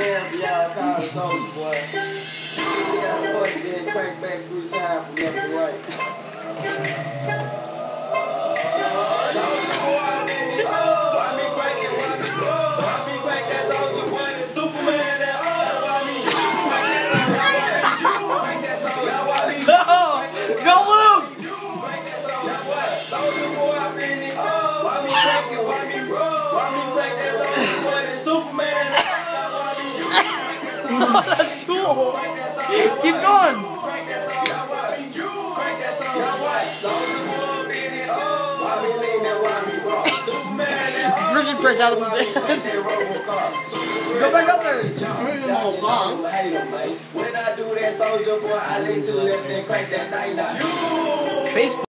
damn y'all call the soldier boy. You got fuck then crank back three times from left to right. Soldier boy, I'm in it. Why me crank it? Why me Why me crank that soldier boy? That Superman that oh, why me crank that soldier boy? Crank that soldier boy. Why me Go Luke! crank that soldier boy? Soldier boy, That's. Keep going. Bridget break out of the dance. Go back up there. When I do that soldier boy, I let to left and crank that night. Facebook.